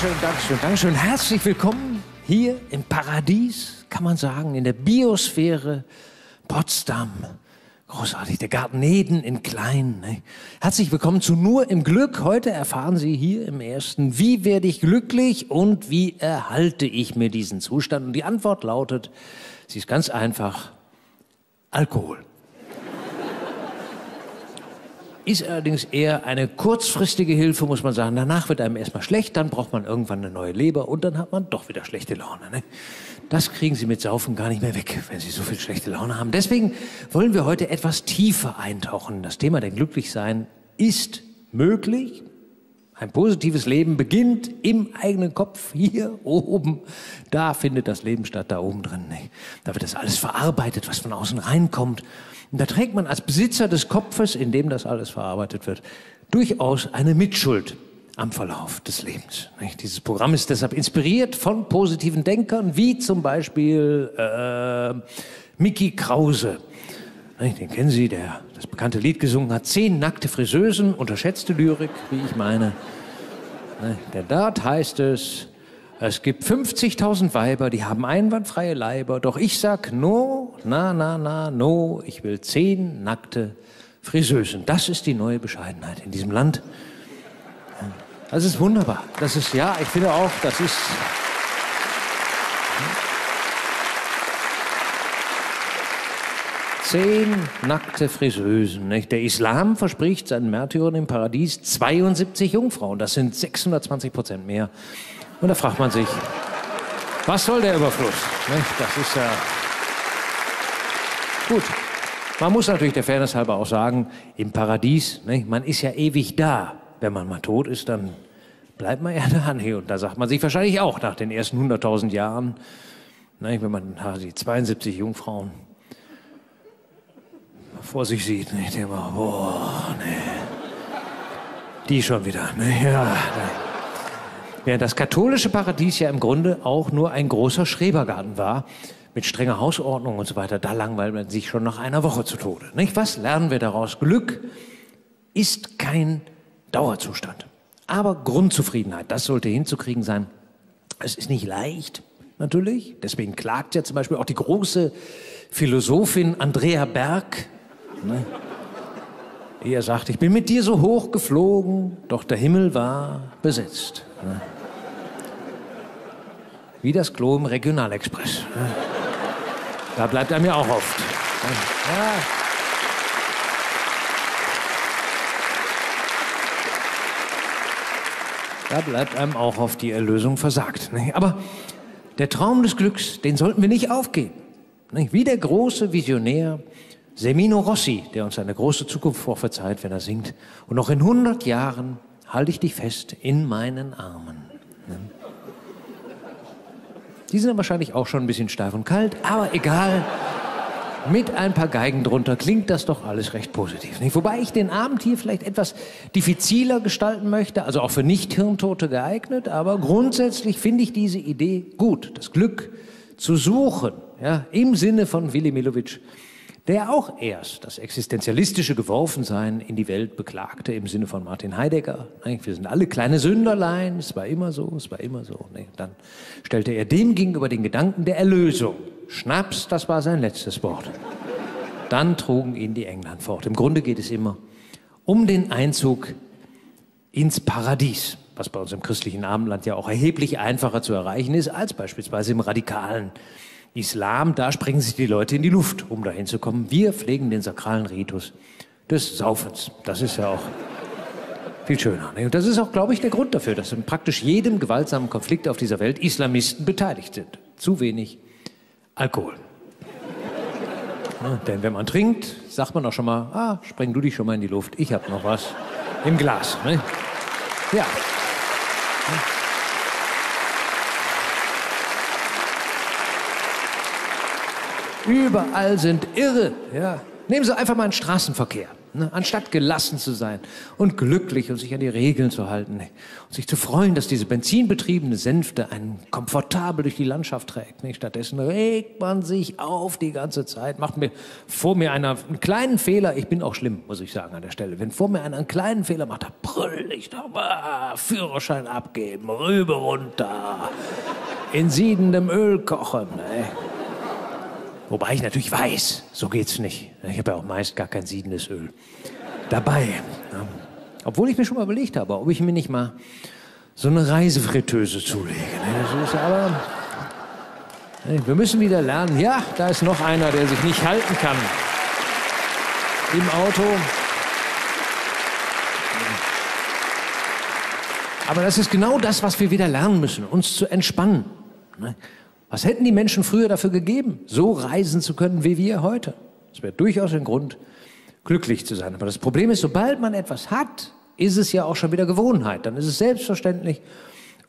Dankeschön, Dankeschön, Dankeschön. Herzlich willkommen hier im Paradies, kann man sagen, in der Biosphäre Potsdam. Großartig, der Garten Eden in klein. Ne? Herzlich willkommen zu Nur im Glück. Heute erfahren Sie hier im ersten, wie werde ich glücklich und wie erhalte ich mir diesen Zustand? Und die Antwort lautet, sie ist ganz einfach, Alkohol. Ist allerdings eher eine kurzfristige Hilfe, muss man sagen. Danach wird einem erstmal schlecht, dann braucht man irgendwann eine neue Leber und dann hat man doch wieder schlechte Laune. Ne? Das kriegen Sie mit Saufen gar nicht mehr weg, wenn Sie so viel schlechte Laune haben. Deswegen wollen wir heute etwas tiefer eintauchen. Das Thema der Glücklichsein ist möglich. Ein positives Leben beginnt im eigenen Kopf, hier oben. Da findet das Leben statt, da oben drin. Ne? Da wird das alles verarbeitet, was von außen reinkommt. Und da trägt man als Besitzer des Kopfes, in dem das alles verarbeitet wird, durchaus eine Mitschuld am Verlauf des Lebens. Dieses Programm ist deshalb inspiriert von positiven Denkern, wie zum Beispiel äh, Mickey Krause. Den kennen Sie, der das bekannte Lied gesungen hat. Zehn nackte Friseusen, unterschätzte Lyrik, wie ich meine. Denn dort heißt es, es gibt 50.000 Weiber, die haben einwandfreie Leiber, doch ich sag no, na, na, na, no, ich will zehn nackte Friseusen. Das ist die neue Bescheidenheit in diesem Land. Das ist wunderbar. Das ist, ja, ich finde auch, das ist. Zehn nackte Friseusen. Nicht? Der Islam verspricht seinen Märtyrern im Paradies 72 Jungfrauen. Das sind 620 Prozent mehr und da fragt man sich, was soll der Überfluss? Das ist ja gut. Man muss natürlich der Fairness halber auch sagen, im Paradies, man ist ja ewig da. Wenn man mal tot ist, dann bleibt man ja da. Und da sagt man sich wahrscheinlich auch nach den ersten 100.000 Jahren, wenn man die 72 Jungfrauen vor sich sieht, ich denke mal, boah, nee, die schon wieder, ne, ja. Nee. Während das katholische Paradies ja im Grunde auch nur ein großer Schrebergarten war, mit strenger Hausordnung und so weiter, da langweilt man sich schon nach einer Woche zu Tode. Nicht? Was lernen wir daraus? Glück ist kein Dauerzustand. Aber Grundzufriedenheit, das sollte hinzukriegen sein. Es ist nicht leicht, natürlich. Deswegen klagt ja zum Beispiel auch die große Philosophin Andrea Berg. Ne? Er sagt, ich bin mit dir so hoch geflogen, doch der Himmel war besetzt. Ne? Wie das Klo im Regionalexpress. Da bleibt er mir auch oft. Ja. Da bleibt einem auch oft die Erlösung versagt. Aber der Traum des Glücks, den sollten wir nicht aufgeben. Wie der große Visionär Semino Rossi, der uns eine große Zukunft prophezeit, wenn er singt. Und noch in 100 Jahren halte ich dich fest in meinen Armen. Die sind wahrscheinlich auch schon ein bisschen steif und kalt, aber egal. Mit ein paar Geigen drunter klingt das doch alles recht positiv. Nicht? Wobei ich den Abend hier vielleicht etwas diffiziler gestalten möchte, also auch für Nicht-Hirntote geeignet, aber grundsätzlich finde ich diese Idee gut, das Glück zu suchen, ja, im Sinne von Willi Milovic der auch erst das existenzialistische Geworfensein in die Welt beklagte, im Sinne von Martin Heidegger. Wir sind alle kleine Sünderlein, es war immer so, es war immer so. Dann stellte er dem gegenüber den Gedanken der Erlösung. Schnaps, das war sein letztes Wort. Dann trugen ihn die England fort. Im Grunde geht es immer um den Einzug ins Paradies, was bei uns im christlichen Abendland ja auch erheblich einfacher zu erreichen ist als beispielsweise im radikalen Islam, da sprengen sich die Leute in die Luft, um dahin zu kommen. Wir pflegen den sakralen Ritus des Saufens. Das ist ja auch viel schöner. Und das ist auch, glaube ich, der Grund dafür, dass in praktisch jedem gewaltsamen Konflikt auf dieser Welt Islamisten beteiligt sind. Zu wenig Alkohol. Ja, denn wenn man trinkt, sagt man auch schon mal, ah, spreng du dich schon mal in die Luft, ich habe noch was im Glas. Ne? Ja. Überall sind Irre. Ja. Nehmen Sie einfach mal einen Straßenverkehr. Ne? Anstatt gelassen zu sein und glücklich und sich an die Regeln zu halten ne? und sich zu freuen, dass diese benzinbetriebene Sänfte einen komfortabel durch die Landschaft trägt. Ne? Stattdessen regt man sich auf die ganze Zeit, macht mir vor mir einer einen kleinen Fehler, ich bin auch schlimm, muss ich sagen an der Stelle, wenn vor mir einer einen kleinen Fehler macht, da brüll ich doch mal, Führerschein abgeben, rüber runter, in siedendem Öl kochen. Wobei ich natürlich weiß, so geht's nicht. Ich habe ja auch meist gar kein siedendes Öl dabei. Obwohl ich mir schon mal überlegt habe, ob ich mir nicht mal so eine Reisefritteuse zulege. Ne? Das ist aber. Ne, wir müssen wieder lernen. Ja, da ist noch einer, der sich nicht halten kann. Im Auto. Aber das ist genau das, was wir wieder lernen müssen, uns zu entspannen. Ne? Was hätten die Menschen früher dafür gegeben, so reisen zu können wie wir heute? Das wäre durchaus ein Grund, glücklich zu sein. Aber das Problem ist, sobald man etwas hat, ist es ja auch schon wieder Gewohnheit. Dann ist es selbstverständlich.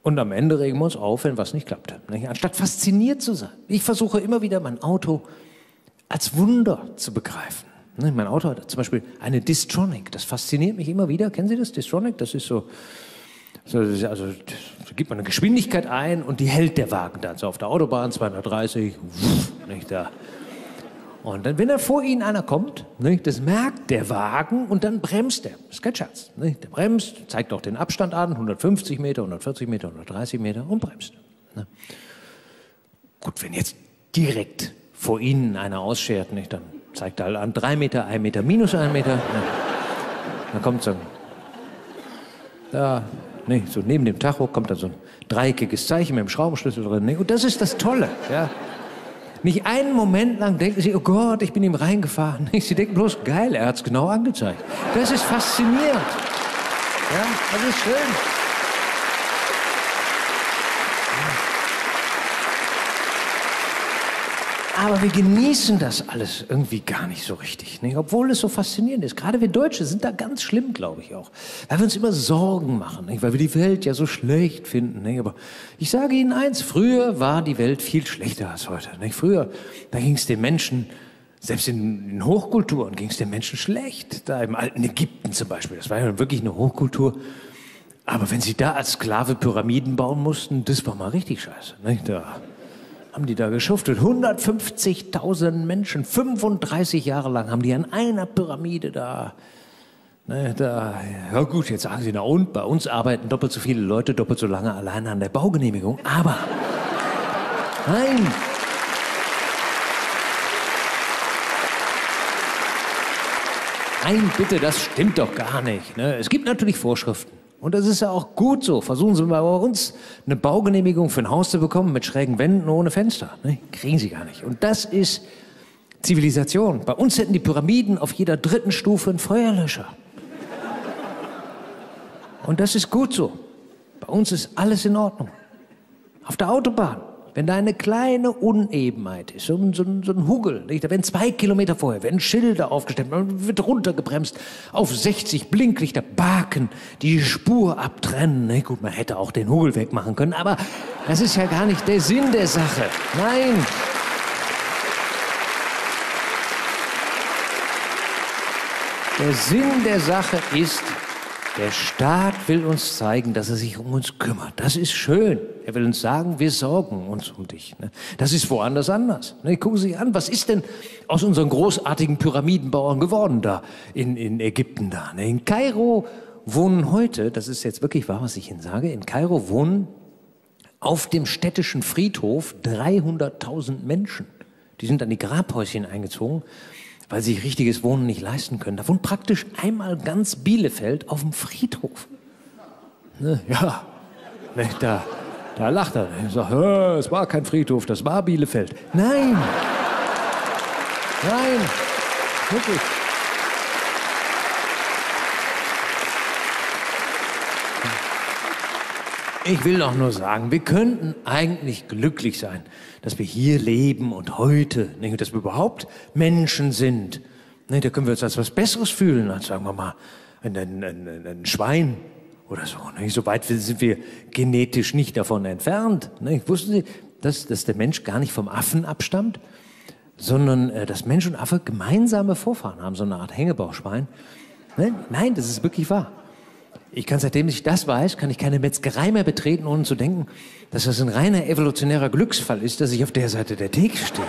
Und am Ende regen wir uns auf, wenn was nicht klappt. Anstatt fasziniert zu sein. Ich versuche immer wieder, mein Auto als Wunder zu begreifen. Mein Auto hat zum Beispiel eine Distronic. Das fasziniert mich immer wieder. Kennen Sie das? Distronic? Das ist so also da gibt man eine Geschwindigkeit ein und die hält der Wagen dann. So auf der Autobahn 230, nicht da. Und dann, wenn da vor Ihnen einer kommt, nicht, das merkt der Wagen und dann bremst er. Das ist kein Scherz. Der bremst, zeigt auch den Abstand an, 150 Meter, 140 Meter, 130 Meter und bremst. Ne? Gut, wenn jetzt direkt vor Ihnen einer ausschert, nicht, dann zeigt er halt an, drei Meter, ein Meter, minus ein Meter. Ne? Dann kommt so ein, da Nee, so neben dem Tacho kommt da so ein dreieckiges Zeichen mit dem Schraubenschlüssel drin. Nee, und das ist das Tolle. Ja. Nicht einen Moment lang denken sie, oh Gott, ich bin ihm reingefahren. Sie denken bloß, geil, er hat es genau angezeigt. Das ist faszinierend. Ja, das ist schön. Aber wir genießen das alles irgendwie gar nicht so richtig, nicht? obwohl es so faszinierend ist. Gerade wir Deutsche sind da ganz schlimm, glaube ich auch, weil wir uns immer Sorgen machen, nicht? weil wir die Welt ja so schlecht finden. Nicht? Aber ich sage Ihnen eins, früher war die Welt viel schlechter als heute. Nicht? Früher, da ging es den Menschen, selbst in, in Hochkulturen ging es den Menschen schlecht. Da im alten Ägypten zum Beispiel, das war ja wirklich eine Hochkultur. Aber wenn sie da als Sklave Pyramiden bauen mussten, das war mal richtig scheiße. Nicht? Da haben die da geschuftet. 150.000 Menschen, 35 Jahre lang haben die an einer Pyramide da. Ne, da, ja gut, jetzt sagen Sie, na und, bei uns arbeiten doppelt so viele Leute doppelt so lange alleine an der Baugenehmigung. Aber, nein, Nein, bitte, das stimmt doch gar nicht. Ne? Es gibt natürlich Vorschriften. Und das ist ja auch gut so. Versuchen Sie mal bei uns eine Baugenehmigung für ein Haus zu bekommen mit schrägen Wänden ohne Fenster. Ne? Kriegen Sie gar nicht. Und das ist Zivilisation. Bei uns hätten die Pyramiden auf jeder dritten Stufe einen Feuerlöscher. Und das ist gut so. Bei uns ist alles in Ordnung. Auf der Autobahn wenn da eine kleine Unebenheit ist, so ein, so ein, so ein Hugel, nicht? da werden zwei Kilometer vorher, werden Schilder aufgestellt, man wird runtergebremst, auf 60 Blinklichter, Baken, die Spur abtrennen. Nicht? Gut, man hätte auch den Hugel wegmachen können, aber das ist ja gar nicht der Sinn der Sache. Nein. Der Sinn der Sache ist, der Staat will uns zeigen, dass er sich um uns kümmert. Das ist schön. Er will uns sagen, wir sorgen uns um dich. Ne? Das ist woanders anders. Ne? Gucken Sie sich an, was ist denn aus unseren großartigen Pyramidenbauern geworden da in, in Ägypten da? Ne? In Kairo wohnen heute, das ist jetzt wirklich wahr, was ich Ihnen sage, in Kairo wohnen auf dem städtischen Friedhof 300.000 Menschen. Die sind an die Grabhäuschen eingezogen weil sie sich richtiges Wohnen nicht leisten können. Da wohnt praktisch einmal ganz Bielefeld auf dem Friedhof. Ne? Ja, ne, da, da lacht er. Er sagt, es war kein Friedhof, das war Bielefeld. Nein, nein, wirklich. Ich will doch nur sagen, wir könnten eigentlich glücklich sein, dass wir hier leben und heute, dass wir überhaupt Menschen sind. Da können wir uns als was Besseres fühlen, als sagen wir mal ein, ein, ein, ein Schwein oder so. So weit sind wir genetisch nicht davon entfernt. Wussten Sie, dass, dass der Mensch gar nicht vom Affen abstammt, sondern äh, dass Mensch und Affe gemeinsame Vorfahren haben, so eine Art Hängebauchschwein. Ne? Nein, das ist wirklich wahr. Ich kann, seitdem ich das weiß, kann ich keine Metzgerei mehr betreten, ohne zu denken, dass das ein reiner evolutionärer Glücksfall ist, dass ich auf der Seite der Theke stehe.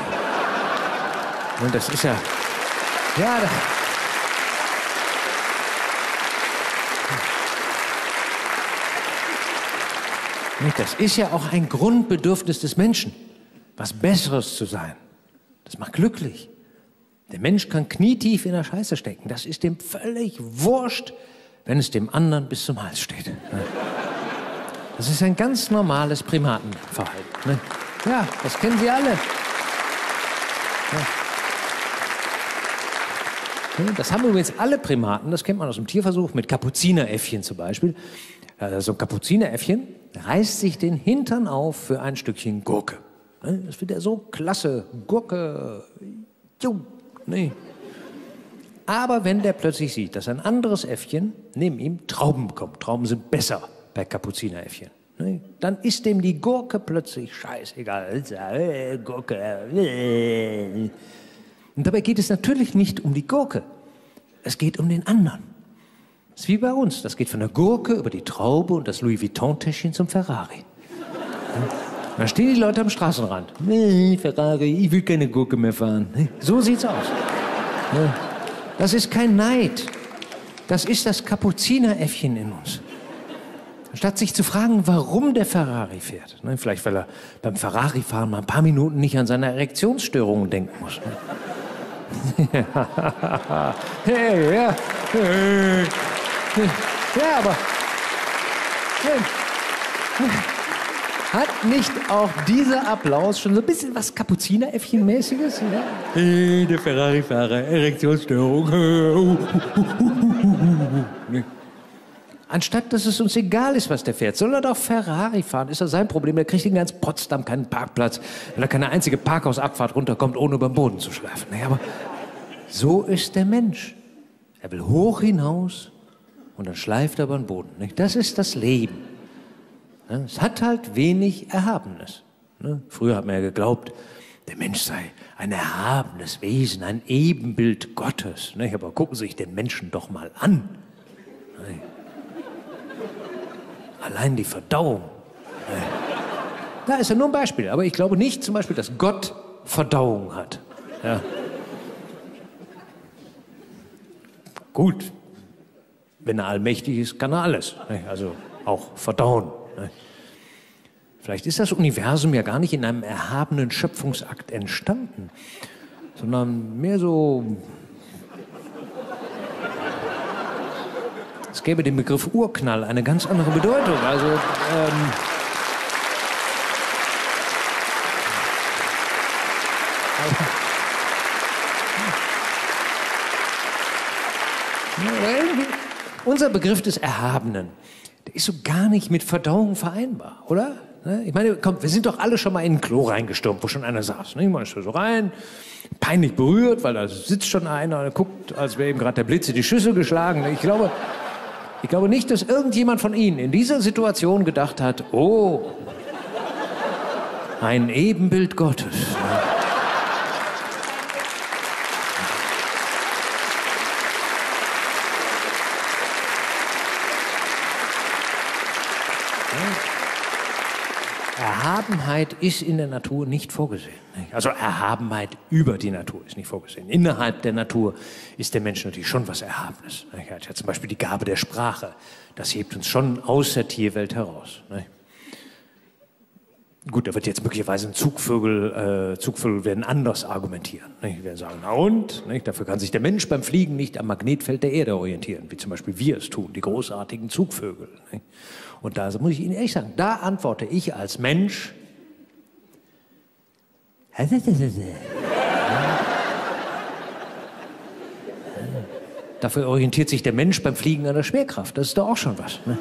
Und das ist ja, ja, das, Das ist ja auch ein Grundbedürfnis des Menschen, was Besseres zu sein. Das macht glücklich. Der Mensch kann knietief in der Scheiße stecken. Das ist dem völlig wurscht, wenn es dem anderen bis zum Hals steht. Das ist ein ganz normales Primatenverhalten. Ne? Ja, das kennen Sie alle. Das haben übrigens alle Primaten, das kennt man aus dem Tierversuch, mit Kapuzineräffchen zum Beispiel. Also so ein Kapuzineräffchen reißt sich den Hintern auf für ein Stückchen Gurke. Ne? Das findet er so klasse. Gurke. Nee. Aber wenn der plötzlich sieht, dass ein anderes Äffchen neben ihm Trauben bekommt, Trauben sind besser bei Kapuzineräffchen, ne? dann ist dem die Gurke plötzlich scheißegal. Gurke. Und dabei geht es natürlich nicht um die Gurke. Es geht um den anderen. Das ist wie bei uns. Das geht von der Gurke über die Traube und das Louis Vuitton-Täschchen zum Ferrari. Da stehen die Leute am Straßenrand. Ferrari, ich will keine Gurke mehr fahren. So sieht's aus. Das ist kein Neid. Das ist das Kapuzineräffchen in uns. Statt sich zu fragen, warum der Ferrari fährt. Ne, vielleicht, weil er beim Ferrari-Fahren mal ein paar Minuten nicht an seine Erektionsstörungen denken muss. Ne? hey, ja. Ja, aber. Hat nicht auch dieser Applaus schon so ein bisschen was Kapuzineräffchen-mäßiges? Ja? Hey, der Ferrari-Fahrer, Erektionsstörung. Anstatt dass es uns egal ist, was der fährt, soll er doch Ferrari fahren. Ist das sein Problem? Er kriegt in ganz Potsdam keinen Parkplatz, weil er keine einzige Parkhausabfahrt runterkommt, ohne über den Boden zu schlafen. Naja, aber so ist der Mensch. Er will hoch hinaus und dann schleift er über den Boden. Das ist das Leben. Es hat halt wenig Erhabenes. Ne? Früher hat man ja geglaubt, der Mensch sei ein erhabenes Wesen, ein Ebenbild Gottes. Aber gucken Sie sich den Menschen doch mal an. Allein die Verdauung. Da ist ja nur ein Beispiel. Aber ich glaube nicht zum Beispiel, dass Gott Verdauung hat. Ja. Gut, wenn er allmächtig ist, kann er alles. Also auch verdauen. Vielleicht ist das Universum ja gar nicht in einem erhabenen Schöpfungsakt entstanden, sondern mehr so. Es gäbe dem Begriff Urknall eine ganz andere Bedeutung. Also. Ähm, unser Begriff des Erhabenen, ist so gar nicht mit Verdauung vereinbar, oder? Ne? Ich meine, komm, wir sind doch alle schon mal in ein Klo reingestürmt, wo schon einer saß. Ne? Man ist so rein, peinlich berührt, weil da sitzt schon einer und guckt, als wäre ihm gerade der Blitz in die Schüssel geschlagen. Ich glaube, ich glaube nicht, dass irgendjemand von Ihnen in dieser Situation gedacht hat, oh, ein Ebenbild Gottes. Erhabenheit ist in der Natur nicht vorgesehen. Also Erhabenheit über die Natur ist nicht vorgesehen. Innerhalb der Natur ist der Mensch natürlich schon was Erhabenes. Er ja zum Beispiel die Gabe der Sprache. Das hebt uns schon aus der Tierwelt heraus. Gut, da wird jetzt möglicherweise ein Zugvögel, äh, Zugvögel werden anders argumentieren. Die werden sagen, na und? Dafür kann sich der Mensch beim Fliegen nicht am Magnetfeld der Erde orientieren, wie zum Beispiel wir es tun, die großartigen Zugvögel. Und da muss ich Ihnen ehrlich sagen, da antworte ich als Mensch. Dafür orientiert sich der Mensch beim Fliegen an der Schwerkraft. Das ist doch auch schon was. Ne?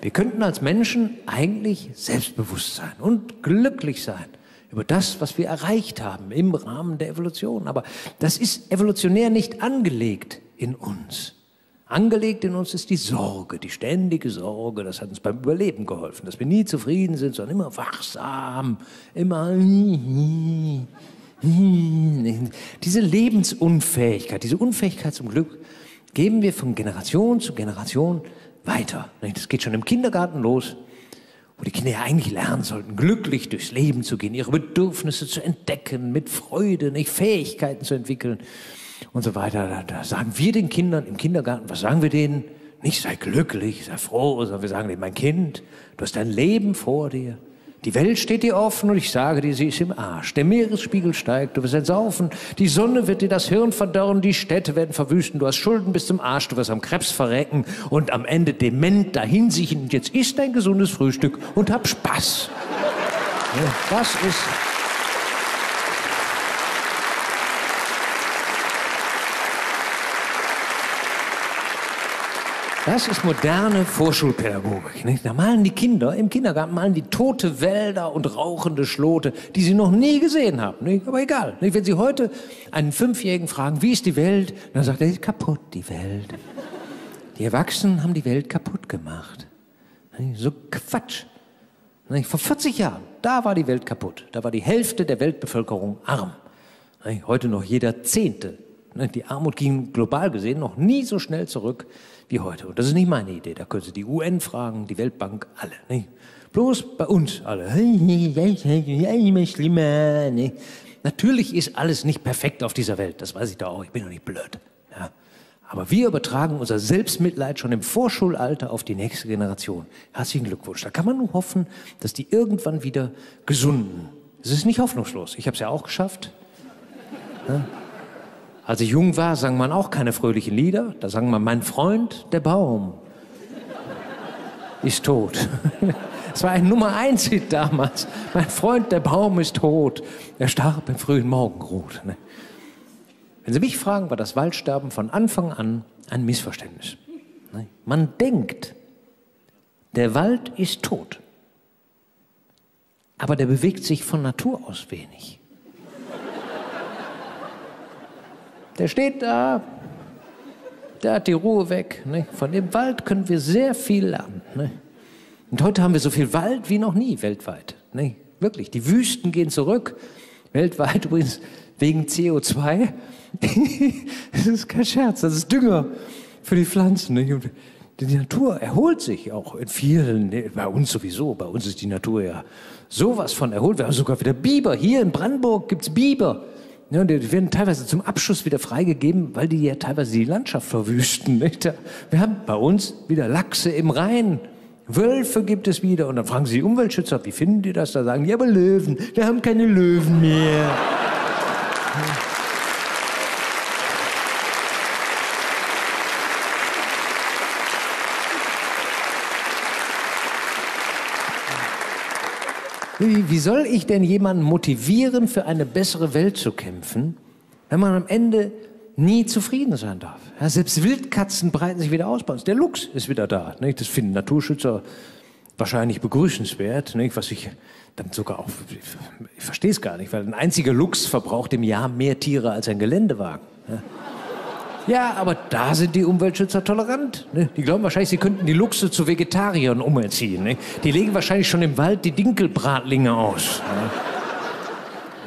Wir könnten als Menschen eigentlich selbstbewusst sein und glücklich sein über das, was wir erreicht haben im Rahmen der Evolution. Aber das ist evolutionär nicht angelegt in uns. Angelegt in uns ist die Sorge, die ständige Sorge. Das hat uns beim Überleben geholfen, dass wir nie zufrieden sind, sondern immer wachsam, immer. Diese Lebensunfähigkeit, diese Unfähigkeit zum Glück geben wir von Generation zu Generation weiter. Das geht schon im Kindergarten los, wo die Kinder ja eigentlich lernen sollten, glücklich durchs Leben zu gehen, ihre Bedürfnisse zu entdecken, mit Freude, nicht Fähigkeiten zu entwickeln und so weiter. Da, da sagen wir den Kindern im Kindergarten, was sagen wir denen? Nicht sei glücklich, sei froh, sondern wir sagen denen, mein Kind, du hast dein Leben vor dir. Die Welt steht dir offen und ich sage dir, sie ist im Arsch. Der Meeresspiegel steigt, du wirst entsaufen, die Sonne wird dir das Hirn verdorren, die Städte werden verwüsten, du hast Schulden bis zum Arsch, du wirst am Krebs verrecken und am Ende dement dahinsiechen. Und jetzt isst ein gesundes Frühstück und hab Spaß. Das ist Das ist moderne Vorschulpädagogik. Nicht? Da malen die Kinder im Kindergarten malen die tote Wälder und rauchende Schlote, die sie noch nie gesehen haben. Nicht? Aber egal. Nicht? Wenn Sie heute einen Fünfjährigen fragen, wie ist die Welt, dann sagt er, kaputt die Welt. Die Erwachsenen haben die Welt kaputt gemacht. So Quatsch. Vor 40 Jahren, da war die Welt kaputt. Da war die Hälfte der Weltbevölkerung arm. Heute noch jeder Zehnte. Die Armut ging global gesehen noch nie so schnell zurück wie heute. Und das ist nicht meine Idee. Da können Sie die UN fragen, die Weltbank, alle. Nicht? Bloß bei uns alle. Immer schlimmer. Nicht? Natürlich ist alles nicht perfekt auf dieser Welt. Das weiß ich doch auch. Ich bin doch nicht blöd. Ja. Aber wir übertragen unser Selbstmitleid schon im Vorschulalter auf die nächste Generation. Herzlichen Glückwunsch. Da kann man nur hoffen, dass die irgendwann wieder gesunden. Es ist nicht hoffnungslos. Ich habe es ja auch geschafft. Ja. Als ich jung war, sang man auch keine fröhlichen Lieder. Da sang man, mein Freund, der Baum, ist tot. Es war ein Nummer eins Hit damals. Mein Freund, der Baum ist tot. Er starb im frühen Morgenrot. Ne? Wenn Sie mich fragen, war das Waldsterben von Anfang an ein Missverständnis. Ne? Man denkt, der Wald ist tot. Aber der bewegt sich von Natur aus wenig. Der steht da, der hat die Ruhe weg. Ne? Von dem Wald können wir sehr viel lernen. Ne? Und heute haben wir so viel Wald wie noch nie weltweit. Ne? Wirklich, die Wüsten gehen zurück. Weltweit übrigens wegen CO2. das ist kein Scherz, das ist Dünger für die Pflanzen. Und die Natur erholt sich auch in vielen, ne, bei uns sowieso, bei uns ist die Natur ja sowas von erholt. Wir haben sogar wieder Biber. Hier in Brandenburg gibt es Biber. Ja, die werden teilweise zum Abschuss wieder freigegeben, weil die ja teilweise die Landschaft verwüsten. Nicht? Wir haben bei uns wieder Lachse im Rhein. Wölfe gibt es wieder. Und dann fragen sie die Umweltschützer, wie finden die das? Da sagen die, aber Löwen, wir haben keine Löwen mehr. Wie, wie soll ich denn jemanden motivieren, für eine bessere Welt zu kämpfen, wenn man am Ende nie zufrieden sein darf? Ja, selbst Wildkatzen breiten sich wieder aus bei uns. Der Luchs ist wieder da. Nicht? Das finden Naturschützer wahrscheinlich begrüßenswert, nicht? was ich dann sogar auch, ich, verstehe es gar nicht, weil ein einziger Luchs verbraucht im Jahr mehr Tiere als ein Geländewagen. Ja? Ja, aber da sind die Umweltschützer tolerant. Ne? Die glauben wahrscheinlich, sie könnten die Luchse zu Vegetariern umerziehen. Ne? Die legen wahrscheinlich schon im Wald die Dinkelbratlinge aus.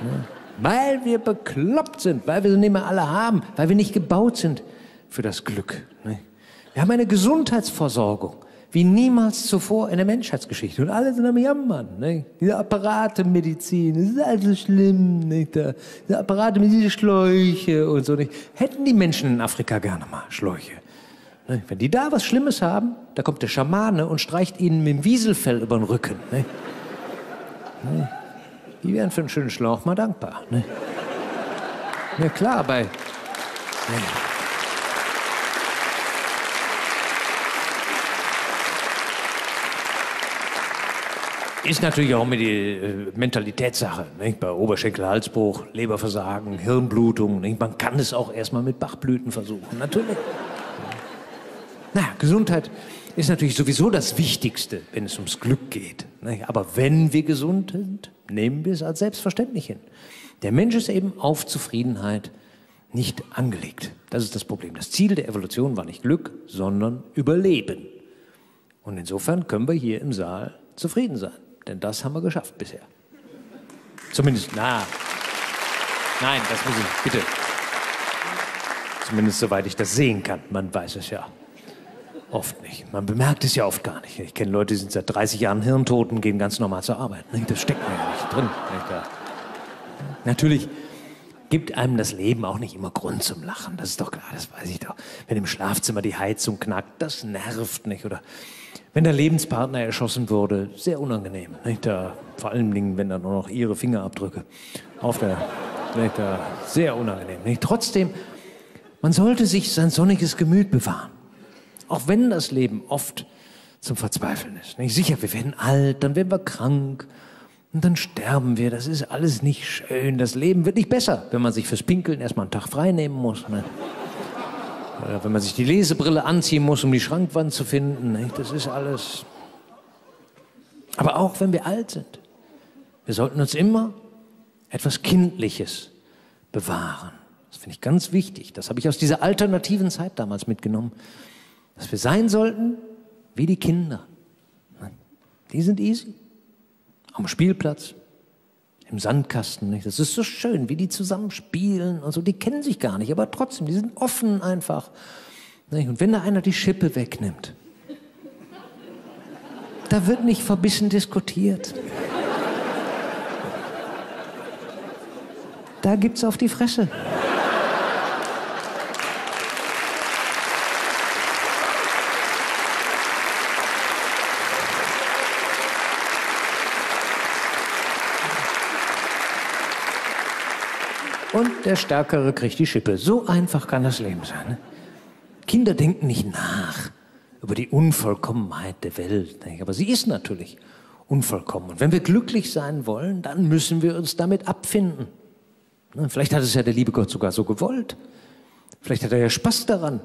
Ne? Ne? Weil wir bekloppt sind, weil wir sie nicht mehr alle haben, weil wir nicht gebaut sind für das Glück. Ne? Wir haben eine Gesundheitsversorgung wie niemals zuvor in der Menschheitsgeschichte. Und alle sind am Jammern. Ne? Diese Apparatemedizin, das ist alles so schlimm. Nicht? Diese Apparate mit diesen Schläuche und so. Nicht? Hätten die Menschen in Afrika gerne mal Schläuche. Ne? Wenn die da was Schlimmes haben, da kommt der Schamane und streicht ihnen mit dem Wieselfell über den Rücken. Ne? Ne? Die wären für einen schönen Schlauch mal dankbar. Ne? Ja klar, bei... Ist natürlich auch mit die äh, Mentalitätssache. Nicht? Bei Oberschenkel-Halsbruch, Leberversagen, Hirnblutung. Nicht? Man kann es auch erstmal mit Bachblüten versuchen. Natürlich. Na, Gesundheit ist natürlich sowieso das Wichtigste, wenn es ums Glück geht. Nicht? Aber wenn wir gesund sind, nehmen wir es als selbstverständlich hin. Der Mensch ist eben auf Zufriedenheit nicht angelegt. Das ist das Problem. Das Ziel der Evolution war nicht Glück, sondern Überleben. Und insofern können wir hier im Saal zufrieden sein. Denn das haben wir geschafft bisher. Zumindest, na. Nein, das muss ich, bitte. Zumindest soweit ich das sehen kann. Man weiß es ja oft nicht. Man bemerkt es ja oft gar nicht. Ich kenne Leute, die sind seit 30 Jahren hirntot und gehen ganz normal zur Arbeit. Das steckt mir ja nicht drin. Natürlich gibt einem das Leben auch nicht immer Grund zum Lachen. Das ist doch klar, das weiß ich doch. Wenn im Schlafzimmer die Heizung knackt, das nervt nicht. Oder wenn der Lebenspartner erschossen wurde, sehr unangenehm. Nicht? Da, vor allen Dingen, wenn dann nur noch ihre Fingerabdrücke auf der, nicht? Da, sehr unangenehm. Nicht? Trotzdem, man sollte sich sein sonniges Gemüt bewahren. Auch wenn das Leben oft zum Verzweifeln ist. Nicht? Sicher, wir werden alt, dann werden wir krank und dann sterben wir. Das ist alles nicht schön. Das Leben wird nicht besser, wenn man sich fürs Pinkeln erstmal einen Tag frei nehmen muss. Ne? Oder wenn man sich die Lesebrille anziehen muss, um die Schrankwand zu finden. Nicht? Das ist alles. Aber auch wenn wir alt sind, wir sollten uns immer etwas Kindliches bewahren. Das finde ich ganz wichtig. Das habe ich aus dieser alternativen Zeit damals mitgenommen. Dass wir sein sollten wie die Kinder. Die sind easy. Am Spielplatz, im Sandkasten. Nicht? Das ist so schön, wie die zusammen spielen und so. Die kennen sich gar nicht, aber trotzdem, die sind offen einfach. Nicht? Und wenn da einer die Schippe wegnimmt, da wird nicht verbissen diskutiert. Da gibt's auf die Fresse. Und der Stärkere kriegt die Schippe. So einfach kann das Leben sein. Ne? Kinder denken nicht nach über die Unvollkommenheit der Welt. Aber sie ist natürlich unvollkommen. Und wenn wir glücklich sein wollen, dann müssen wir uns damit abfinden. Ne, vielleicht hat es ja der liebe Gott sogar so gewollt. Vielleicht hat er ja Spaß daran,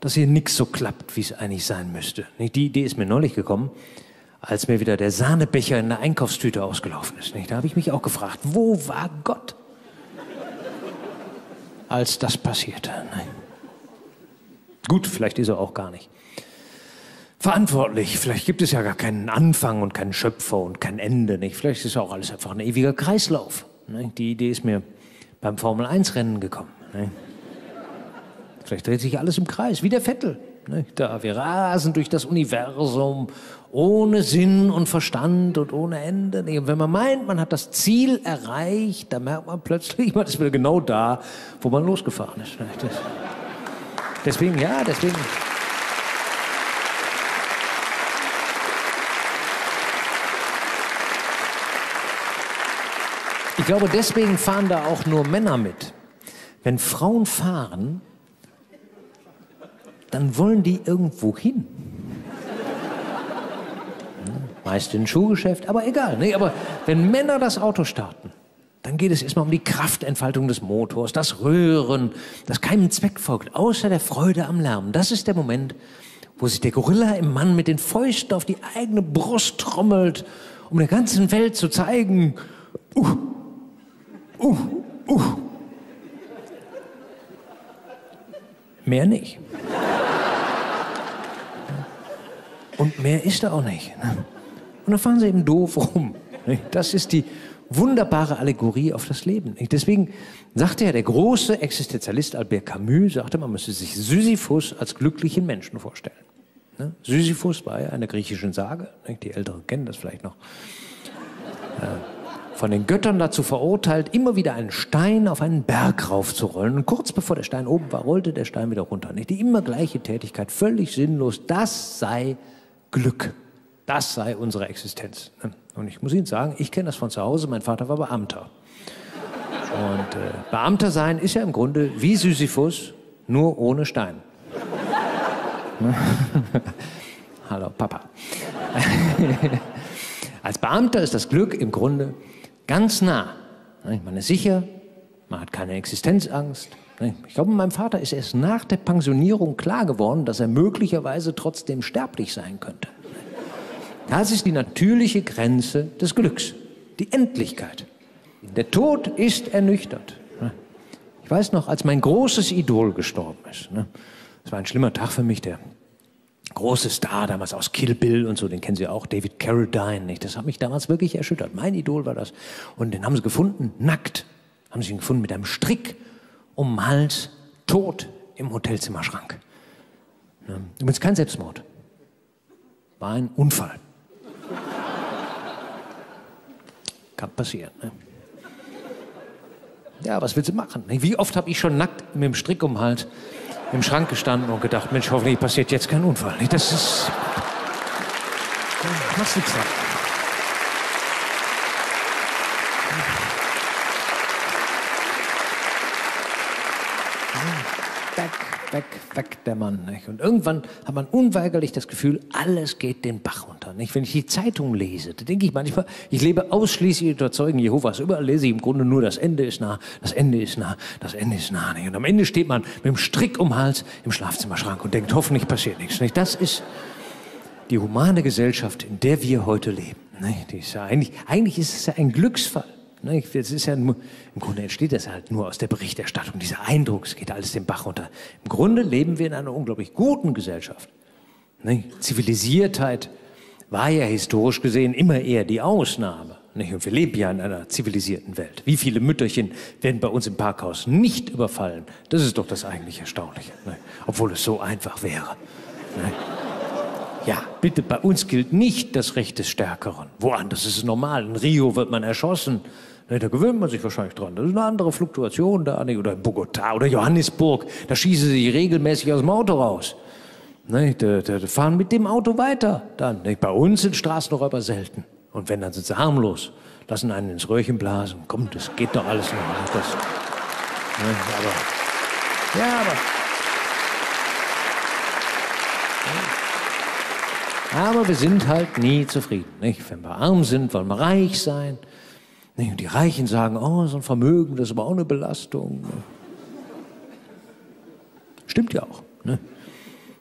dass hier nichts so klappt, wie es eigentlich sein müsste. Die Idee ist mir neulich gekommen, als mir wieder der Sahnebecher in der Einkaufstüte ausgelaufen ist. Da habe ich mich auch gefragt, wo war Gott? Als das passierte. Nein. Gut, vielleicht ist er auch gar nicht verantwortlich. Vielleicht gibt es ja gar keinen Anfang und keinen Schöpfer und kein Ende. Nicht? Vielleicht ist auch alles einfach ein ewiger Kreislauf. Nicht? Die Idee ist mir beim Formel-1-Rennen gekommen. Nicht? Vielleicht dreht sich alles im Kreis, wie der Vettel. Da wir rasen durch das Universum ohne Sinn und Verstand und ohne Ende. Und wenn man meint, man hat das Ziel erreicht, dann merkt man plötzlich, man ist wieder genau da, wo man losgefahren ist. Deswegen, ja, deswegen. Ich glaube, deswegen fahren da auch nur Männer mit. Wenn Frauen fahren, dann wollen die irgendwo hin. Meist in ein Schuhgeschäft, aber egal. Nee, aber wenn Männer das Auto starten, dann geht es erstmal um die Kraftentfaltung des Motors, das Röhren, das keinem Zweck folgt, außer der Freude am Lärm. Das ist der Moment, wo sich der Gorilla im Mann mit den Fäusten auf die eigene Brust trommelt, um der ganzen Welt zu zeigen, uh, uh, uh. Mehr nicht. Und mehr ist da auch nicht. Und dann fahren sie eben doof rum. Das ist die wunderbare Allegorie auf das Leben. Deswegen sagte ja der große Existenzialist Albert Camus, sagte, man müsse sich Sisyphus als glücklichen Menschen vorstellen. Ne? Sisyphus war ja eine griechischen Sage, die Älteren kennen das vielleicht noch. Von den Göttern dazu verurteilt, immer wieder einen Stein auf einen Berg raufzurollen. Und kurz bevor der Stein oben war, rollte der Stein wieder runter. Die immer gleiche Tätigkeit, völlig sinnlos. Das sei Glück. Das sei unsere Existenz. Und ich muss Ihnen sagen, ich kenne das von zu Hause. Mein Vater war Beamter. Und äh, Beamter sein ist ja im Grunde wie Sisyphus, nur ohne Stein. Hallo, Papa. Als Beamter ist das Glück im Grunde ganz nah. Man ist sicher, man hat keine Existenzangst. Ich glaube, meinem Vater ist erst nach der Pensionierung klar geworden, dass er möglicherweise trotzdem sterblich sein könnte. Das ist die natürliche Grenze des Glücks, die Endlichkeit. Der Tod ist ernüchtert. Ich weiß noch, als mein großes Idol gestorben ist. Es war ein schlimmer Tag für mich, der große Star damals aus Kill Bill und so, den kennen Sie auch, David Carradine. Das hat mich damals wirklich erschüttert. Mein Idol war das. Und den haben sie gefunden, nackt. Haben sie ihn gefunden mit einem Strick um den Hals, tot im Hotelzimmerschrank. Ne? Übrigens kein Selbstmord. War ein Unfall. Kann passieren. Ne? Ja, was willst du machen? Wie oft habe ich schon nackt mit dem Strick um Hals im Schrank gestanden und gedacht, Mensch, hoffentlich passiert jetzt kein Unfall. Das ist. Machst nichts dran. Weg, weg, weg der Mann. Nicht? Und irgendwann hat man unweigerlich das Gefühl, alles geht den Bach runter. Nicht? Wenn ich die Zeitung lese, da denke ich manchmal, ich lebe ausschließlich unter Zeugen Jehovas. Überall lese ich im Grunde nur, das Ende ist nah, das Ende ist nah, das Ende ist nah. Nicht? Und am Ende steht man mit dem Strick um den Hals im Schlafzimmerschrank und denkt, hoffentlich passiert nichts. Nicht? Das ist die humane Gesellschaft, in der wir heute leben. Nicht? Ist ja eigentlich, eigentlich ist es ja ein Glücksfall. Es ist ja Im Grunde entsteht das halt nur aus der Berichterstattung, dieser Eindruck, es geht alles den Bach runter. Im Grunde leben wir in einer unglaublich guten Gesellschaft. Zivilisiertheit war ja historisch gesehen immer eher die Ausnahme. Und wir leben ja in einer zivilisierten Welt. Wie viele Mütterchen werden bei uns im Parkhaus nicht überfallen? Das ist doch das eigentlich Erstaunliche. Obwohl es so einfach wäre. Ja, bitte, bei uns gilt nicht das Recht des Stärkeren. Woanders ist es normal. In Rio wird man erschossen. Da gewöhnt man sich wahrscheinlich dran. Das ist eine andere Fluktuation da. Oder in Bogotá oder Johannesburg. Da schießen sie regelmäßig aus dem Auto raus. Ne, da, da, da fahren mit dem Auto weiter. Dann. Ne, bei uns sind Straßenräuber selten. Und wenn, dann sind sie harmlos. Lassen einen ins Röhrchen blasen. Komm, das geht doch alles noch. Das, ne, aber, ja, aber. Aber wir sind halt nie zufrieden. Nicht? Wenn wir arm sind, wollen wir reich sein. Und die Reichen sagen, oh, so ein Vermögen, das ist aber auch eine Belastung. Stimmt ja auch. Ne?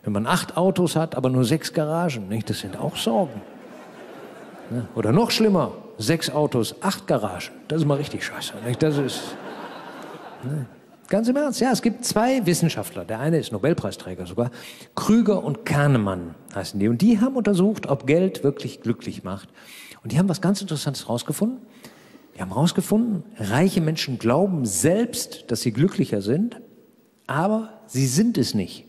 Wenn man acht Autos hat, aber nur sechs Garagen, nicht? das sind auch Sorgen. Ne? Oder noch schlimmer, sechs Autos, acht Garagen. Das ist mal richtig scheiße. Nicht? Das ist. Ne? Ganz im Ernst, ja, es gibt zwei Wissenschaftler. Der eine ist Nobelpreisträger sogar. Krüger und Kahnemann heißen die. Und die haben untersucht, ob Geld wirklich glücklich macht. Und die haben was ganz Interessantes rausgefunden. Die haben herausgefunden, reiche Menschen glauben selbst, dass sie glücklicher sind, aber sie sind es nicht.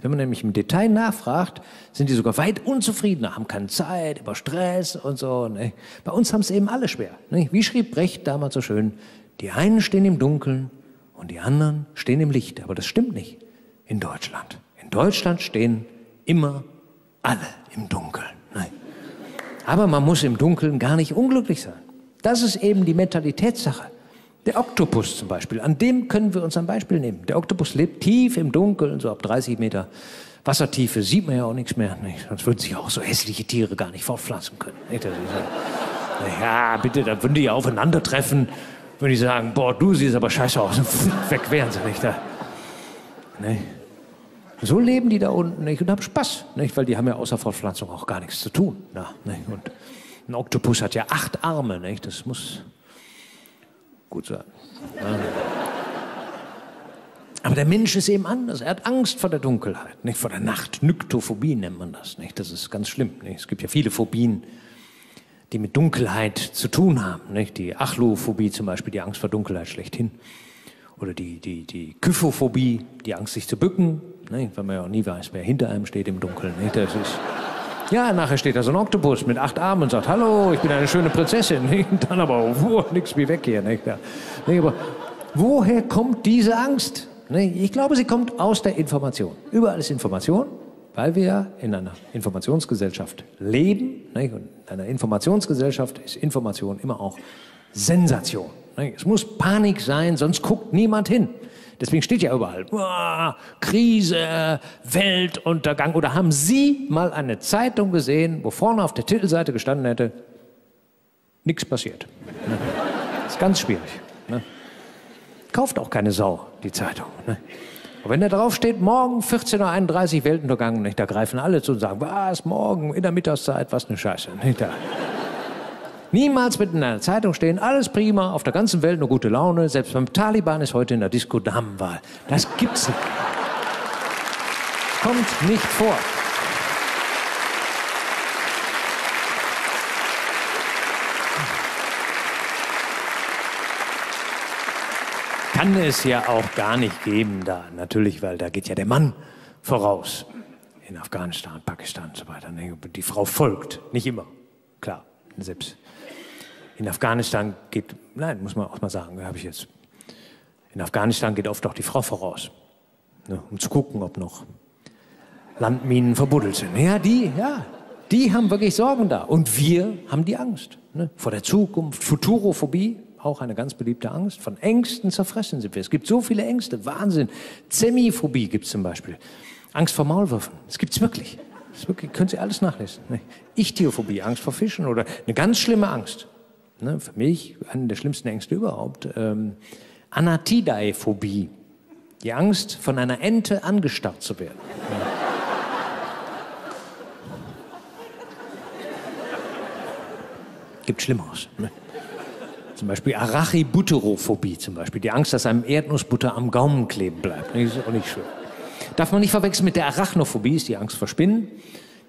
Wenn man nämlich im Detail nachfragt, sind die sogar weit unzufriedener, haben keine Zeit, über Stress und so. Ne? Bei uns haben es eben alle schwer. Ne? Wie schrieb Brecht damals so schön, die einen stehen im Dunkeln und die anderen stehen im Licht. Aber das stimmt nicht in Deutschland. In Deutschland stehen immer alle im Dunkeln. Nein. Aber man muss im Dunkeln gar nicht unglücklich sein. Das ist eben die Mentalitätssache. Der Oktopus zum Beispiel, an dem können wir uns ein Beispiel nehmen. Der Oktopus lebt tief im Dunkeln, so ab 30 Meter Wassertiefe, sieht man ja auch nichts mehr. Nicht? Sonst würden sich auch so hässliche Tiere gar nicht fortpflanzen können. Nicht? Ja, bitte, dann würden die ja aufeinandertreffen würde ich sagen, boah, du siehst aber scheiße aus. Weg wären sie nicht da. Nee. So leben die da unten nicht und haben Spaß, nicht? weil die haben ja außer Fortpflanzung auch gar nichts zu tun. Ja, nicht? Und ein Oktopus hat ja acht Arme, nicht? das muss gut sein. Ja. Aber der Mensch ist eben anders. Er hat Angst vor der Dunkelheit, nicht vor der Nacht. Nyktophobie nennt man das. Nicht? Das ist ganz schlimm. Nicht? Es gibt ja viele Phobien die mit Dunkelheit zu tun haben. Nicht? Die Achlophobie zum Beispiel, die Angst vor Dunkelheit schlechthin. Oder die, die, die Kyphophobie, die Angst, sich zu bücken, nicht? weil man ja auch nie weiß, wer hinter einem steht im Dunkeln. Nicht? Das ist, ja, nachher steht da so ein Oktopus mit acht Armen und sagt, hallo, ich bin eine schöne Prinzessin. Dann aber, oh, nix wie weg hier. Nicht? Nicht? Aber woher kommt diese Angst? Ich glaube, sie kommt aus der Information. Überall ist Information weil wir in einer Informationsgesellschaft leben. Und in einer Informationsgesellschaft ist Information immer auch Sensation. Es muss Panik sein, sonst guckt niemand hin. Deswegen steht ja überall, oh, Krise, Weltuntergang. Oder haben Sie mal eine Zeitung gesehen, wo vorne auf der Titelseite gestanden hätte, nichts passiert? Ne? Ist ganz schwierig. Ne? Kauft auch keine Sau die Zeitung. Ne? Und wenn da drauf steht, morgen 14.31 Uhr Weltuntergang, nicht, da greifen alle zu und sagen, was, morgen in der Mittagszeit, was eine Scheiße. Nicht, da. Niemals mit in einer Zeitung stehen, alles prima, auf der ganzen Welt eine gute Laune, selbst beim Taliban ist heute in der Disco Damenwahl. Das gibt's nicht. Kommt nicht vor. kann es ja auch gar nicht geben da. Natürlich, weil da geht ja der Mann voraus. In Afghanistan, Pakistan und so weiter. Die Frau folgt. Nicht immer. Klar. Selbst in Afghanistan geht, nein, muss man auch mal sagen, habe ich jetzt. In Afghanistan geht oft auch die Frau voraus. Ne, um zu gucken, ob noch Landminen verbuddelt sind. Ja, die, ja, die haben wirklich Sorgen da. Und wir haben die Angst ne? vor der Zukunft. Futurophobie, auch eine ganz beliebte Angst. Von Ängsten zerfressen sind wir. Es gibt so viele Ängste. Wahnsinn. Zemiphobie gibt es zum Beispiel. Angst vor Maulwürfen. Das gibt es wirklich. Das wirklich, können Sie alles nachlesen. Ne? Ichthyophobie, Angst vor Fischen oder eine ganz schlimme Angst. Ne? Für mich eine der schlimmsten Ängste überhaupt. Ähm, Anatidaephobie. Die Angst, von einer Ente angestarrt zu werden. Gibt Schlimmeres. Ne? Zum Beispiel Arachibuterophobie, zum Beispiel die Angst, dass einem Erdnussbutter am Gaumen kleben bleibt. Das ist auch nicht schön. Darf man nicht verwechseln mit der Arachnophobie, ist die Angst vor Spinnen.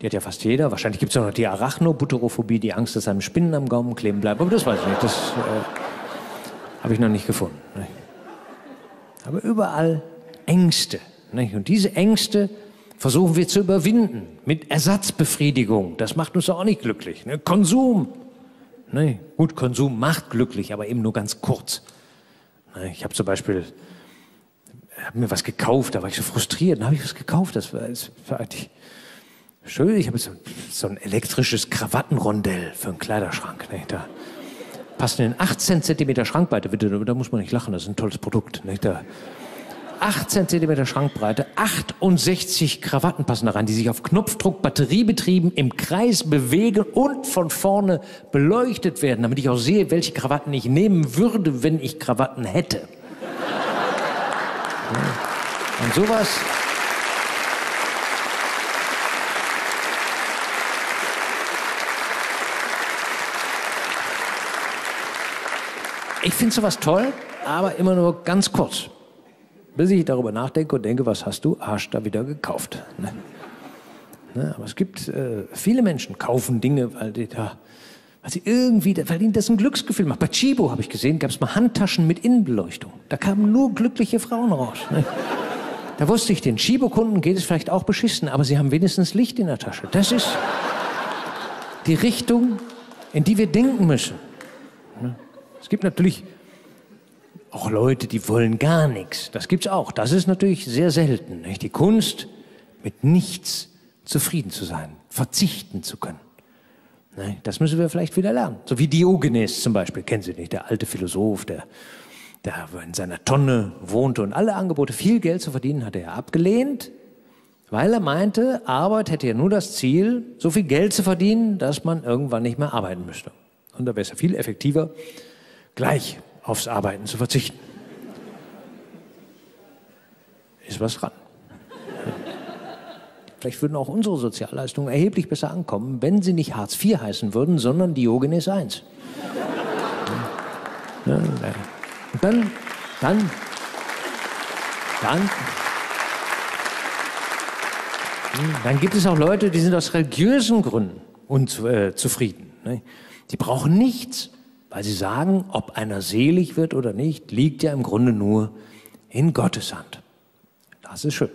Die hat ja fast jeder. Wahrscheinlich gibt es auch noch die Arachnobuterophobie, die Angst, dass einem Spinnen am Gaumen kleben bleibt. Aber das weiß ich nicht. Das äh, habe ich noch nicht gefunden. Ne? Aber überall Ängste. Nicht? Und diese Ängste versuchen wir zu überwinden mit Ersatzbefriedigung. Das macht uns auch nicht glücklich. Ne? Konsum, gut, Konsum macht glücklich, aber eben nur ganz kurz. Ich habe zum Beispiel hab mir was gekauft, da war ich so frustriert, dann habe ich was gekauft, das war, das war eigentlich schön. Ich habe so, so, ein elektrisches Krawattenrondell für einen Kleiderschrank. Ne? Da passen in 18 Zentimeter Schrankweite, bitte, da muss man nicht lachen, das ist ein tolles Produkt. Ne? Da, 18 cm Schrankbreite, 68 Krawatten passen da rein, die sich auf Knopfdruck batteriebetrieben im Kreis bewegen und von vorne beleuchtet werden, damit ich auch sehe, welche Krawatten ich nehmen würde, wenn ich Krawatten hätte. Und sowas. Ich finde sowas toll, aber immer nur ganz kurz bis ich darüber nachdenke und denke, was hast du Arsch da wieder gekauft? Ne? Ne? Aber es gibt äh, viele Menschen, kaufen Dinge, weil die da, weil sie irgendwie, weil ihnen das ein Glücksgefühl macht. Bei Chibo habe ich gesehen, gab es mal Handtaschen mit Innenbeleuchtung. Da kamen nur glückliche Frauen raus. Ne? Da wusste ich, den Chibo-Kunden geht es vielleicht auch beschissen, aber sie haben wenigstens Licht in der Tasche. Das ist die Richtung, in die wir denken müssen. Es gibt natürlich auch Leute, die wollen gar nichts. Das gibt's auch. Das ist natürlich sehr selten. Nicht? Die Kunst, mit nichts zufrieden zu sein, verzichten zu können. Das müssen wir vielleicht wieder lernen. So wie Diogenes zum Beispiel, kennen Sie nicht, der alte Philosoph, der, der in seiner Tonne wohnte und alle Angebote, viel Geld zu verdienen, hatte er abgelehnt, weil er meinte, Arbeit hätte ja nur das Ziel, so viel Geld zu verdienen, dass man irgendwann nicht mehr arbeiten müsste. Und da wäre es ja viel effektiver, gleich aufs Arbeiten zu verzichten. Ist was dran. Vielleicht würden auch unsere Sozialleistungen erheblich besser ankommen, wenn sie nicht Hartz IV heißen würden, sondern Diogenes I. Und dann, dann, dann, dann gibt es auch Leute, die sind aus religiösen Gründen unzufrieden. Ne? Die brauchen nichts. Weil sie sagen, ob einer selig wird oder nicht, liegt ja im Grunde nur in Gottes Hand. Das ist schön.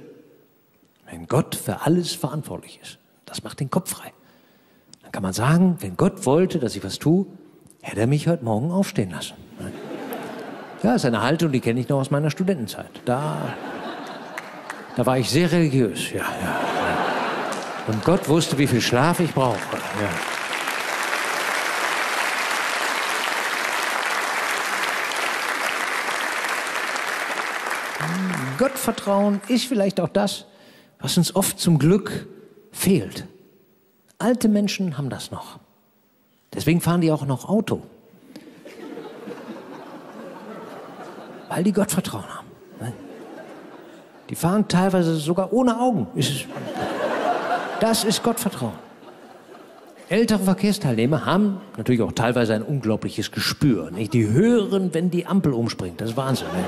Wenn Gott für alles verantwortlich ist, das macht den Kopf frei. Dann kann man sagen, wenn Gott wollte, dass ich was tue, hätte er mich heute Morgen aufstehen lassen. Ja, ist eine Haltung, die kenne ich noch aus meiner Studentenzeit. Da, da war ich sehr religiös. Ja, ja. Und Gott wusste, wie viel Schlaf ich brauche. Ja. Gottvertrauen ist vielleicht auch das, was uns oft zum Glück fehlt. Alte Menschen haben das noch. Deswegen fahren die auch noch Auto. Weil die Gottvertrauen haben. Die fahren teilweise sogar ohne Augen. Das ist Gottvertrauen. Ältere Verkehrsteilnehmer haben natürlich auch teilweise ein unglaubliches Gespür. Nicht? Die hören, wenn die Ampel umspringt. Das ist Wahnsinn. Ne?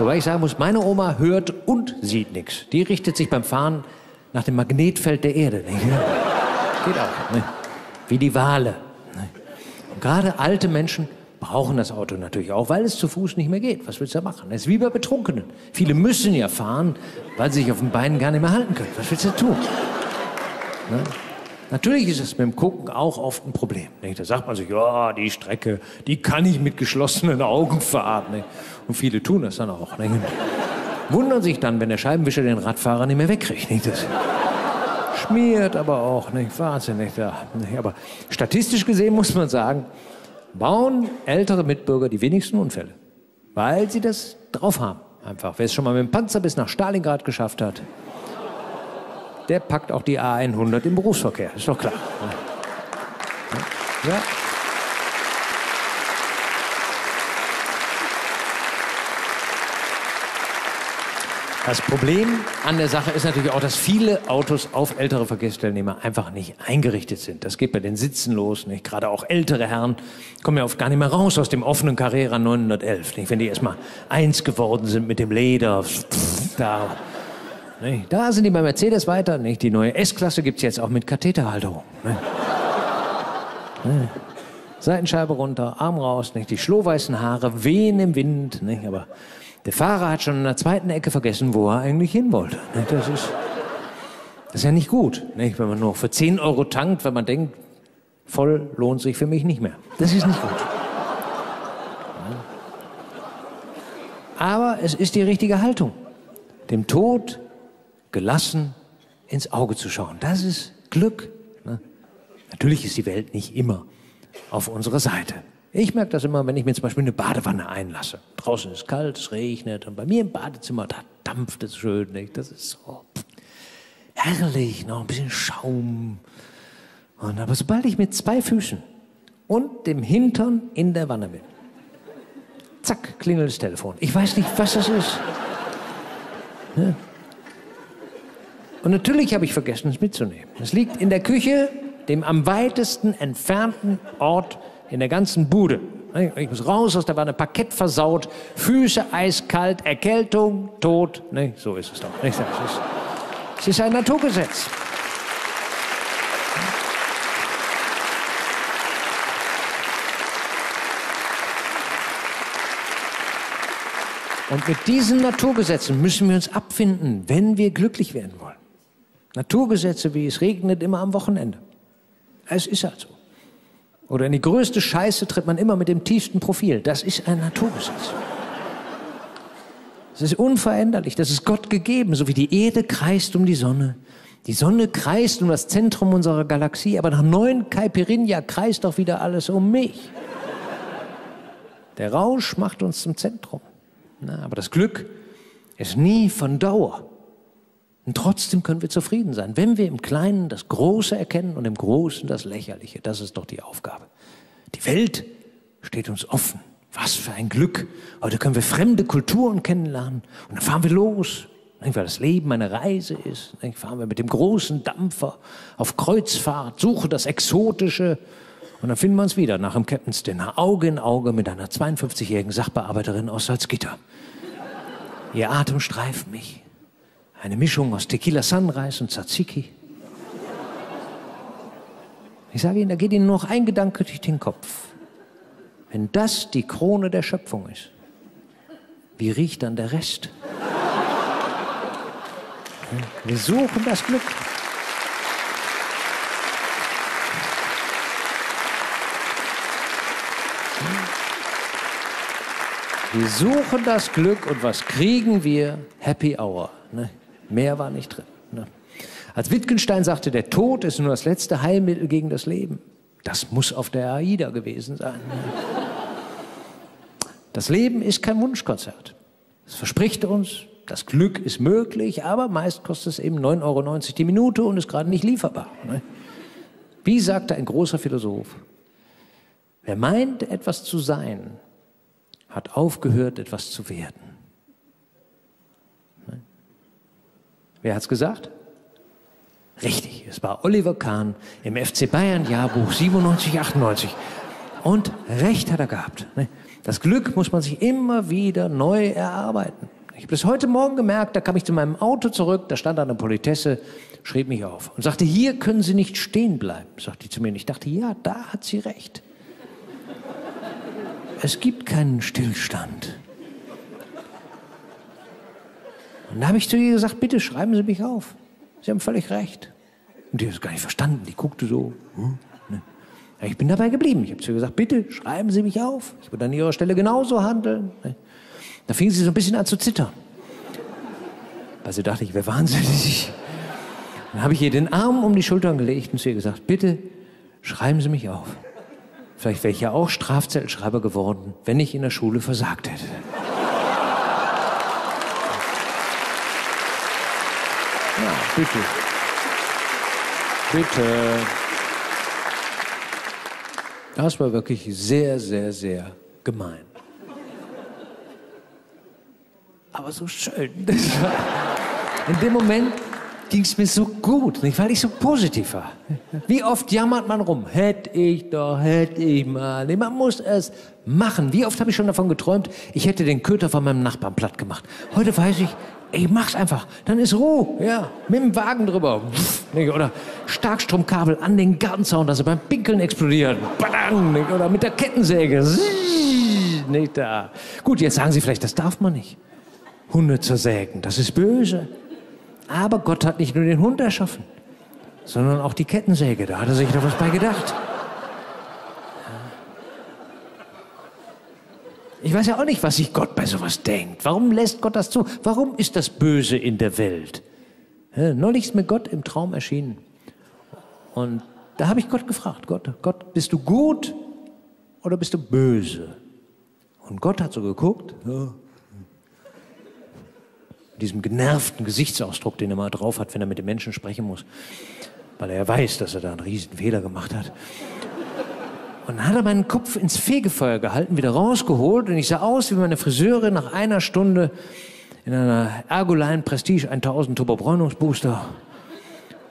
Wobei ich sagen muss, meine Oma hört und sieht nichts. Die richtet sich beim Fahren nach dem Magnetfeld der Erde. Geht auch. Ne? Wie die Wale. Ne? Und gerade alte Menschen brauchen das Auto natürlich auch, weil es zu Fuß nicht mehr geht. Was willst du da machen? Das ist wie bei Betrunkenen. Viele müssen ja fahren, weil sie sich auf den Beinen gar nicht mehr halten können. Was willst du tun? Ne? Natürlich ist es mit dem Gucken auch oft ein Problem. Nicht? Da sagt man sich, ja, die Strecke, die kann ich mit geschlossenen Augen fahren. Nicht? Und viele tun das dann auch. Nicht? Wundern sich dann, wenn der Scheibenwischer den Radfahrer nicht mehr wegkriegt. Nicht? Das schmiert aber auch. Nicht? Wahnsinn. Nicht? Aber statistisch gesehen muss man sagen, bauen ältere Mitbürger die wenigsten Unfälle. Weil sie das drauf haben. Einfach. Wer es schon mal mit dem Panzer bis nach Stalingrad geschafft hat, der packt auch die A100 im Berufsverkehr. Ist doch klar. Ja. Das Problem an der Sache ist natürlich auch, dass viele Autos auf ältere Verkehrsteilnehmer einfach nicht eingerichtet sind. Das geht bei den Sitzen los, nicht? Gerade auch ältere Herren kommen ja oft gar nicht mehr raus aus dem offenen Carrera 911, nicht? Wenn die erstmal eins geworden sind mit dem Leder, pff, da nicht? Da sind die bei Mercedes weiter. Nicht? Die neue S-Klasse gibt es jetzt auch mit Katheterhalterung. Nicht? Seitenscheibe runter, Arm raus, nicht? die schlohweißen Haare wehen im Wind. Nicht? Aber der Fahrer hat schon in der zweiten Ecke vergessen, wo er eigentlich hin wollte. Das, ist, das ist ja nicht gut, nicht? wenn man nur für 10 Euro tankt, wenn man denkt, voll lohnt sich für mich nicht mehr. Das ist nicht gut. Aber es ist die richtige Haltung. Dem Tod gelassen ins Auge zu schauen. Das ist Glück. Ne? Natürlich ist die Welt nicht immer auf unserer Seite. Ich merke das immer, wenn ich mir zum Beispiel eine Badewanne einlasse. Draußen ist kalt, es regnet und bei mir im Badezimmer, da dampft es schön. Nicht? Das ist so herrlich, noch ein bisschen Schaum. Und aber sobald ich mit zwei Füßen und dem Hintern in der Wanne bin, zack, klingelt das Telefon. Ich weiß nicht, was das ist. Ne? Und natürlich habe ich vergessen, es mitzunehmen. Es liegt in der Küche, dem am weitesten entfernten Ort in der ganzen Bude. Ich muss raus aus der Wanne, Parkett versaut, Füße eiskalt, Erkältung, Tod. Nee, so ist es doch. Es ist, es ist ein Naturgesetz. Und mit diesen Naturgesetzen müssen wir uns abfinden, wenn wir glücklich werden wollen. Naturgesetze wie es regnet immer am Wochenende. Es ist halt so. Oder in die größte Scheiße tritt man immer mit dem tiefsten Profil. Das ist ein Naturgesetz. Das ist unveränderlich. Das ist Gott gegeben, so wie die Erde kreist um die Sonne. Die Sonne kreist um das Zentrum unserer Galaxie, aber nach neun Caipirinha kreist doch wieder alles um mich. Der Rausch macht uns zum Zentrum. Na, aber das Glück ist nie von Dauer. Und trotzdem können wir zufrieden sein, wenn wir im Kleinen das Große erkennen und im Großen das Lächerliche. Das ist doch die Aufgabe. Die Welt steht uns offen. Was für ein Glück. Heute können wir fremde Kulturen kennenlernen. Und dann fahren wir los. Weil das Leben eine Reise ist. Dann fahren wir mit dem großen Dampfer auf Kreuzfahrt, suchen das Exotische. Und dann finden wir uns wieder nach dem Captain's Dinner, Auge in Auge mit einer 52-jährigen Sachbearbeiterin aus Salzgitter. Ihr Atem streift mich. Eine Mischung aus Tequila Sunrise und Tzatziki. Ich sage Ihnen, da geht Ihnen noch ein Gedanke durch den Kopf. Wenn das die Krone der Schöpfung ist, wie riecht dann der Rest? Wir suchen das Glück. Wir suchen das Glück und was kriegen wir? Happy Hour. Ne? Mehr war nicht drin. Ne? Als Wittgenstein sagte, der Tod ist nur das letzte Heilmittel gegen das Leben. Das muss auf der AIDA gewesen sein. Ne? Das Leben ist kein Wunschkonzert. Es verspricht uns, das Glück ist möglich, aber meist kostet es eben 9,90 Euro die Minute und ist gerade nicht lieferbar. Ne? Wie sagte ein großer Philosoph, wer meint, etwas zu sein, hat aufgehört, etwas zu werden. Wer hat's gesagt? Richtig, es war Oliver Kahn im FC Bayern Jahrbuch 97, 98. Und recht hat er gehabt. Ne? Das Glück muss man sich immer wieder neu erarbeiten. Ich habe das heute Morgen gemerkt, da kam ich zu meinem Auto zurück, da stand eine Politesse, schrieb mich auf und sagte, hier können Sie nicht stehen bleiben, sagte die zu mir. Und ich dachte, ja, da hat sie recht. es gibt keinen Stillstand. Und da habe ich zu ihr gesagt, bitte schreiben Sie mich auf. Sie haben völlig recht. Und die hat es gar nicht verstanden. Die guckte so. Hm, ne. ich bin dabei geblieben. Ich habe zu ihr gesagt, bitte schreiben Sie mich auf. Ich würde an Ihrer Stelle genauso handeln. Ne. Da fing sie so ein bisschen an zu zittern. Weil sie dachte, ich wäre wahnsinnig. Dann habe ich ihr den Arm um die Schultern gelegt und zu ihr gesagt, bitte schreiben Sie mich auf. Vielleicht wäre ich ja auch Strafzettelschreiber geworden, wenn ich in der Schule versagt hätte. Ja, bitte. Bitte. Das war wirklich sehr, sehr, sehr gemein. Aber so schön. In dem Moment ging es mir so gut, nicht? weil ich so positiv war. Wie oft jammert man rum? Hätte ich doch, hätte ich mal. Nee, man muss es machen. Wie oft habe ich schon davon geträumt, ich hätte den Köter von meinem Nachbarn platt gemacht. Heute weiß ich, ey, mach's einfach. Dann ist Ruhe. Ja, mit dem Wagen drüber. Oder Starkstromkabel an den Gartenzaun, dass er beim Pinkeln explodiert. Badang, Oder mit der Kettensäge. Nicht da. Gut, jetzt sagen Sie vielleicht, das darf man nicht. Hunde zersägen, das ist böse. Aber Gott hat nicht nur den Hund erschaffen, sondern auch die Kettensäge. Da hat er sich doch was bei gedacht. Ich weiß ja auch nicht, was sich Gott bei sowas denkt. Warum lässt Gott das zu? Warum ist das Böse in der Welt? Neulich ist mir Gott im Traum erschienen. Und da habe ich Gott gefragt, Gott, Gott, bist du gut oder bist du böse? Und Gott hat so geguckt, ja, diesem genervten Gesichtsausdruck, den er mal drauf hat, wenn er mit den Menschen sprechen muss, weil er weiß, dass er da einen riesen Fehler gemacht hat. Und dann hat er meinen Kopf ins Fegefeuer gehalten, wieder rausgeholt und ich sah aus wie meine Friseurin nach einer Stunde in einer Ergoline Prestige 1000 Turbobräunungsbooster.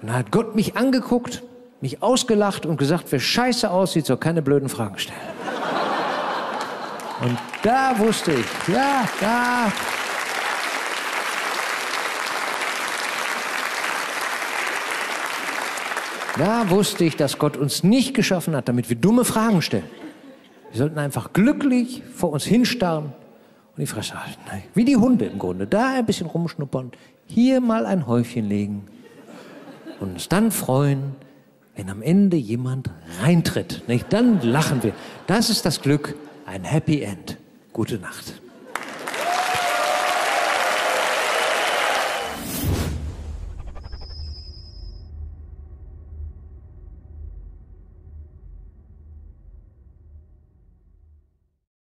Und dann hat Gott mich angeguckt, mich ausgelacht und gesagt, wer scheiße aussieht, soll keine blöden Fragen stellen. Und da wusste ich, ja, da Da wusste ich, dass Gott uns nicht geschaffen hat, damit wir dumme Fragen stellen. Wir sollten einfach glücklich vor uns hinstarren und die Fresse halten. Wie die Hunde im Grunde. Da ein bisschen rumschnuppern, hier mal ein Häufchen legen und uns dann freuen, wenn am Ende jemand reintritt. Nicht? Dann lachen wir. Das ist das Glück, ein Happy End. Gute Nacht.